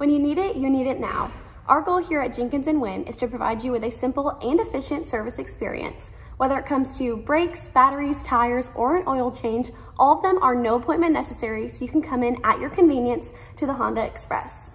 When you need it, you need it now. Our goal here at Jenkins & Wynne is to provide you with a simple and efficient service experience. Whether it comes to brakes, batteries, tires, or an oil change, all of them are no appointment necessary so you can come in at your convenience to the Honda Express.